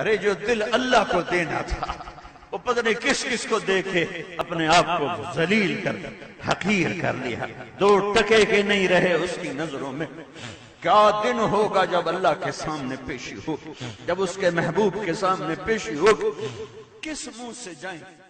ارے جو دل اللہ کو دینا تھا، وہ پتہ نہیں کس کس کو دیکھے اپنے آپ کو ذلیل کر حقیر کر لیا دو ٹکے کے نہیں رہے اس کی نظروں میں۔ کیا دن ہوگا جب اللہ کے سامنے پیشی ہو، جب اس کے محبوب کے سامنے پیشی ہو۔ کس منہ سے جائیں؟